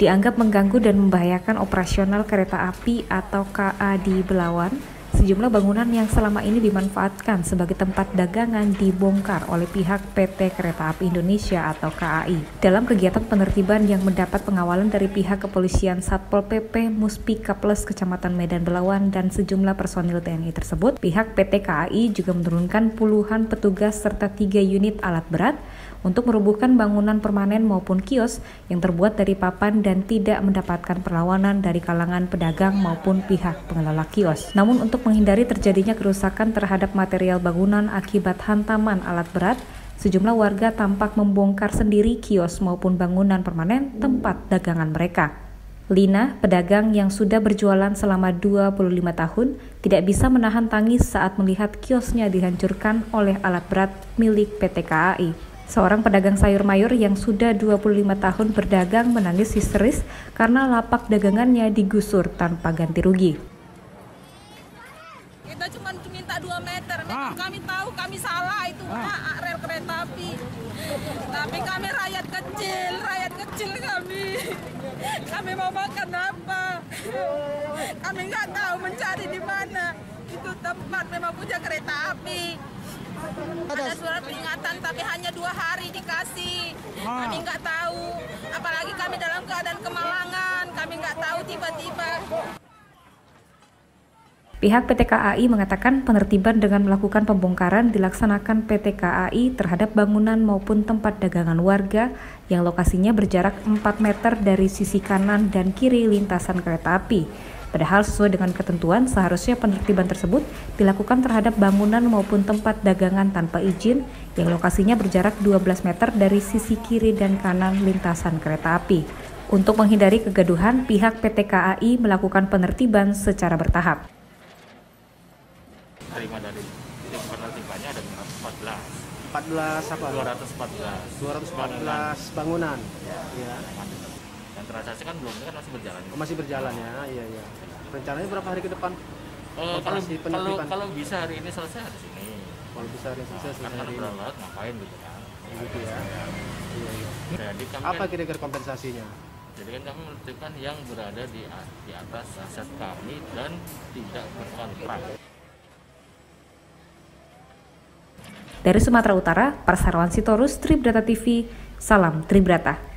dianggap mengganggu dan membahayakan operasional kereta api atau KA di Belawan Sejumlah bangunan yang selama ini dimanfaatkan sebagai tempat dagangan dibongkar oleh pihak PT Kereta Api Indonesia atau KAI. Dalam kegiatan penertiban yang mendapat pengawalan dari pihak kepolisian Satpol PP Muspika Plus Kecamatan Medan Belawan dan sejumlah personil TNI tersebut, pihak PT KAI juga menurunkan puluhan petugas serta tiga unit alat berat untuk merubuhkan bangunan permanen maupun kios yang terbuat dari papan dan tidak mendapatkan perlawanan dari kalangan pedagang maupun pihak pengelola kios. Namun untuk menghindari terjadinya kerusakan terhadap material bangunan akibat hantaman alat berat, sejumlah warga tampak membongkar sendiri kios maupun bangunan permanen tempat dagangan mereka. Lina, pedagang yang sudah berjualan selama 25 tahun, tidak bisa menahan tangis saat melihat kiosnya dihancurkan oleh alat berat milik PT KAI. Seorang pedagang sayur mayur yang sudah 25 tahun berdagang menangis histeris karena lapak dagangannya digusur tanpa ganti rugi kita cuma minta 2 meter. Memang ah. Kami tahu kami salah itu ah. rel kereta api. Tapi kami rakyat kecil, rakyat kecil kami. Kami mau makan apa? Kami nggak tahu mencari di mana. Itu tempat memang punya kereta api. Ada surat peringatan tapi hanya dua hari dikasih. Ah. Kami nggak tahu. Apalagi kami dalam keadaan kemalangan. Kami nggak tahu tiba-tiba. Pihak PT KAI mengatakan penertiban dengan melakukan pembongkaran dilaksanakan PT KAI terhadap bangunan maupun tempat dagangan warga yang lokasinya berjarak 4 meter dari sisi kanan dan kiri lintasan kereta api. Padahal sesuai dengan ketentuan seharusnya penertiban tersebut dilakukan terhadap bangunan maupun tempat dagangan tanpa izin yang lokasinya berjarak 12 meter dari sisi kiri dan kanan lintasan kereta api. Untuk menghindari kegaduhan, pihak PT KAI melakukan penertiban secara bertahap terima dari titik penertibannya ada 214 14 apa? 214 214 bangunan. Ya. ya. Dan transaksi kan belum kan masih berjalan. Oh, masih berjalan ya. Iya iya. Rencananya berapa hari ke depan? Uh, kalau kalau kalau bisa hari ini selesai di sini. Kalau bisa hari ini selesai selesai hari ini. Kan ngapain gitu kan. Gitu ya. Iya iya. Jadi kami apa kan, kira-kira kompensasinya? Jadi kan kami menentukan yang berada di di atas aset kami dan tidak berkontrak. Dari Sumatera Utara, Parsarwan Sitorus, Tribrata TV, Salam Tribrata.